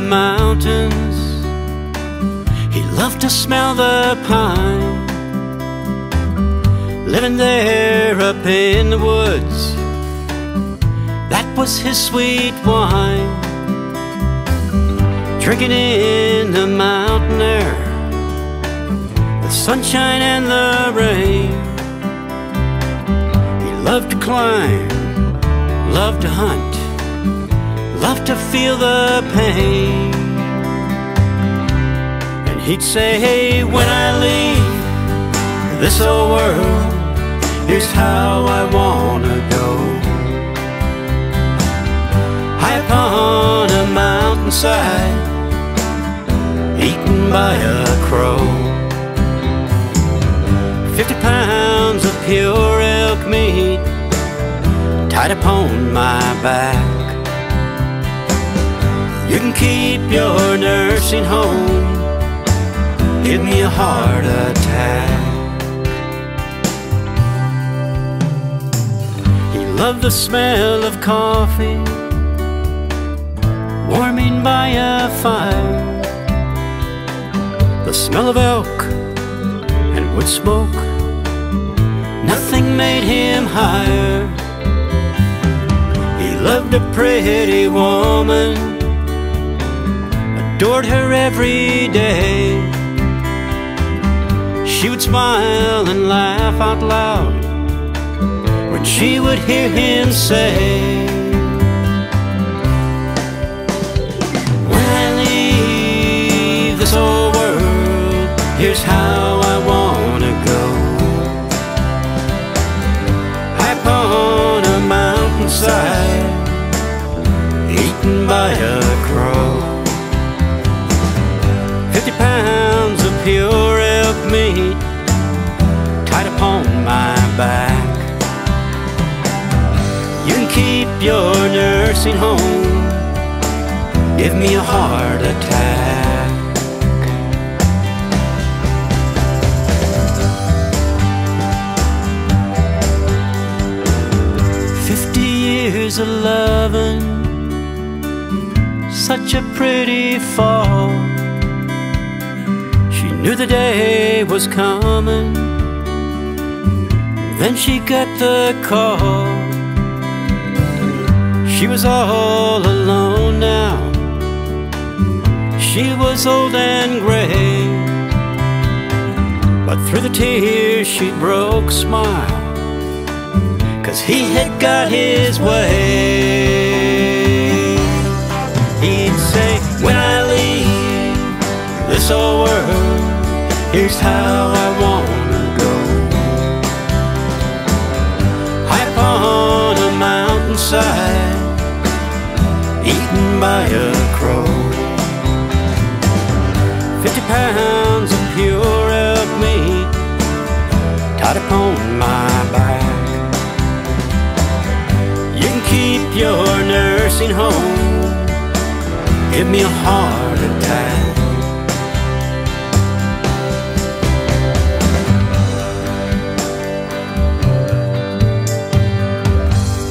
mountains. He loved to smell the pine. Living there up in the woods, that was his sweet wine. Drinking in the mountain air, the sunshine and the rain. He loved to climb, loved to hunt, loved to feel the pain. And he'd say, hey, when I leave this old world, here's how I wanna go. High upon a mountainside, eaten by a crow. Fifty pounds of pure elk meat tied upon my back. Can keep your nursing home, give me a heart attack. He loved the smell of coffee, warming by a fire. The smell of elk and wood smoke, nothing made him higher. He loved a pretty woman, adored her every day. She would smile and laugh out loud when she would hear him say, nursing home, give me a heart attack. Fifty years of loving, such a pretty fall. She knew the day was coming, then she got the call. She was all alone now. She was old and gray. But through the tears she broke smile. Cause he had got his way. He'd say, When I leave this old world, here's how Fifty pounds of pure elk meat tied upon my back. You can keep your nursing home, give me a heart attack.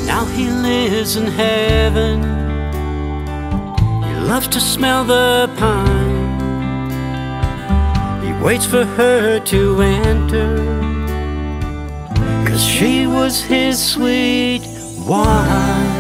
Now he lives in heaven. He loves to smell the pine. Waits for her to enter. Cause she was his sweet wine.